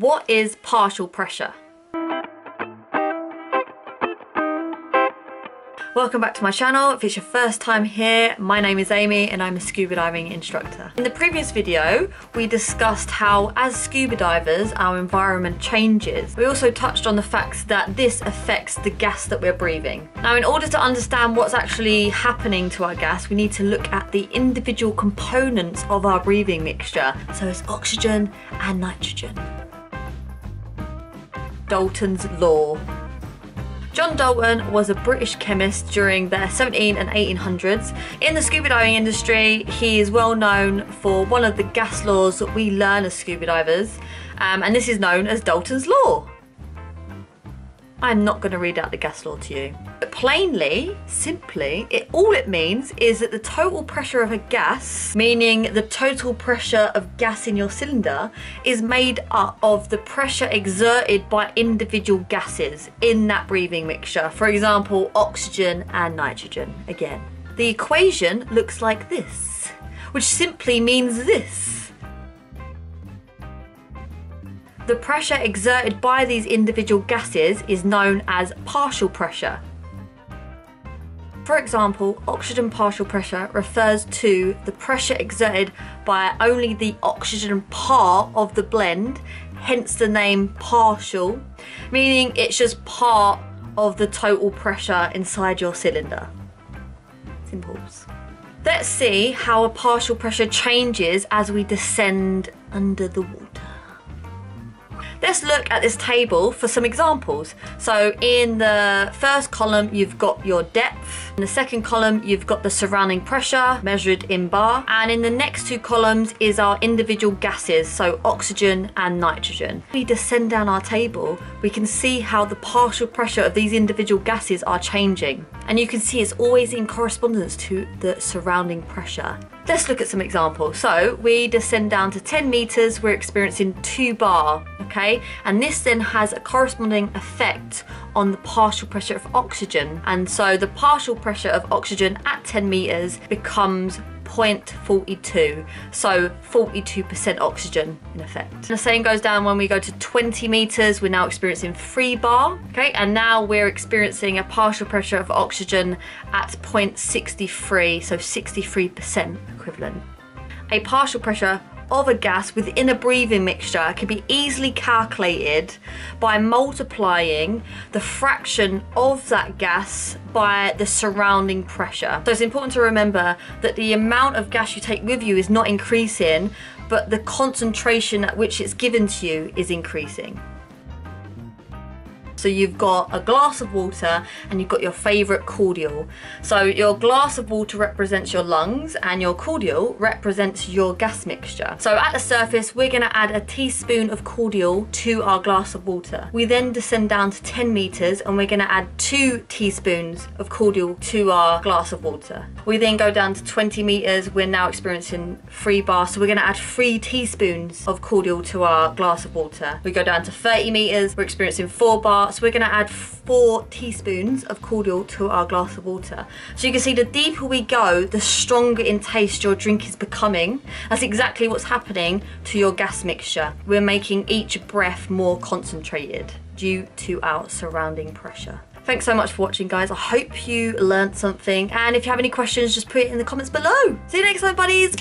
What is partial pressure? Welcome back to my channel. If it's your first time here, my name is Amy and I'm a scuba diving instructor. In the previous video, we discussed how as scuba divers, our environment changes. We also touched on the fact that this affects the gas that we're breathing. Now, in order to understand what's actually happening to our gas, we need to look at the individual components of our breathing mixture. So it's oxygen and nitrogen. Dalton's law. John Dalton was a British chemist during the 17 and 1800s. In the scuba diving industry, he is well known for one of the gas laws that we learn as scuba divers, um, and this is known as Dalton's Law. I'm not going to read out the gas law to you. But plainly, simply, it, all it means is that the total pressure of a gas, meaning the total pressure of gas in your cylinder, is made up of the pressure exerted by individual gases in that breathing mixture. For example, oxygen and nitrogen again. The equation looks like this, which simply means this. The pressure exerted by these individual gases is known as partial pressure. For example, oxygen partial pressure refers to the pressure exerted by only the oxygen part of the blend, hence the name partial, meaning it's just part of the total pressure inside your cylinder. Simples. Let's see how a partial pressure changes as we descend under the water. Look at this table for some examples. So in the first column, you've got your depth. In the second column, you've got the surrounding pressure measured in bar. And in the next two columns is our individual gases, so oxygen and nitrogen. we descend down our table, we can see how the partial pressure of these individual gases are changing. And you can see it's always in correspondence to the surrounding pressure. Let's look at some examples. So we descend down to 10 meters, we're experiencing two bar, okay? And this then has a corresponding effect on the partial pressure of oxygen. And so the partial pressure of oxygen at 10 meters becomes 0.42, so 42% oxygen in effect. And the same goes down when we go to 20 meters, we're now experiencing 3 bar, okay, and now we're experiencing a partial pressure of oxygen at 0.63, so 63% equivalent. A partial pressure of a gas within a breathing mixture can be easily calculated by multiplying the fraction of that gas by the surrounding pressure. So it's important to remember that the amount of gas you take with you is not increasing, but the concentration at which it's given to you is increasing. So you've got a glass of water and you've got your favorite cordial. So your glass of water represents your lungs and your cordial represents your gas mixture. So at the surface, we're gonna add a teaspoon of cordial to our glass of water. We then descend down to 10 meters and we're gonna add two teaspoons of cordial to our glass of water. We then go down to 20 meters. We're now experiencing three bar. So we're gonna add three teaspoons of cordial to our glass of water. We go down to 30 meters. We're experiencing four bar so we're gonna add four teaspoons of cordial to our glass of water. So you can see the deeper we go, the stronger in taste your drink is becoming. That's exactly what's happening to your gas mixture. We're making each breath more concentrated due to our surrounding pressure. Thanks so much for watching guys. I hope you learned something and if you have any questions just put it in the comments below. See you next time buddies.